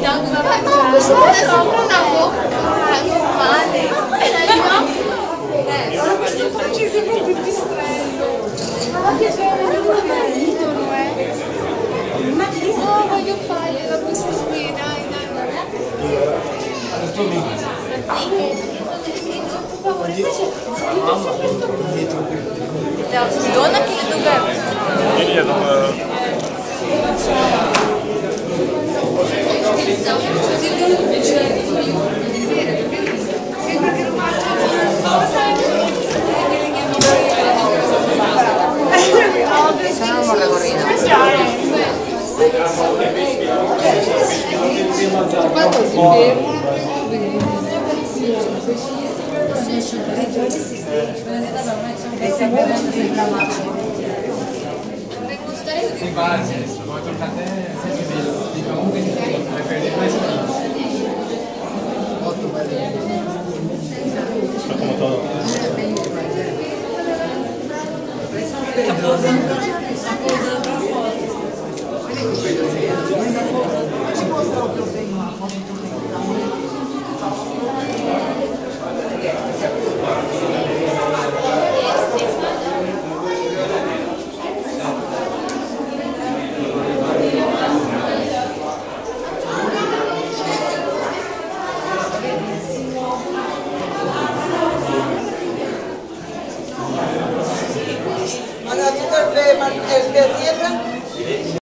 tanto una Ma questo è sopra una bocca normale. Eh, ora questo pace sembra pipistrello. Ma che bello, non è idolo, eh. Ma che no, voglio fare la questa qui, dai, dai. Questo mi. Ma che? Ma che? Sì, guarda, se vuoi toccare a te, sei bello. Dico, comunque, preferirei questo. Molto bello. está como todo. Ahora tú el el que.